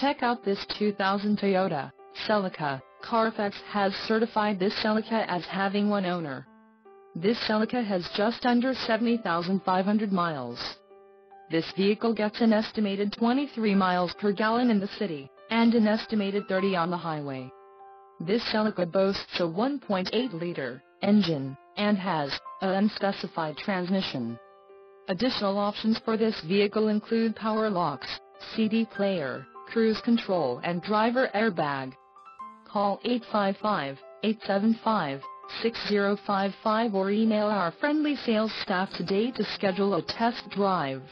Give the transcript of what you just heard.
Check out this 2000 Toyota Celica. Carfax has certified this Celica as having one owner. This Celica has just under 70,500 miles. This vehicle gets an estimated 23 miles per gallon in the city, and an estimated 30 on the highway. This Celica boasts a 1.8-liter engine, and has an unspecified transmission. Additional options for this vehicle include power locks, CD player, cruise control and driver airbag. Call 855-875-6055 or email our friendly sales staff today to schedule a test drive.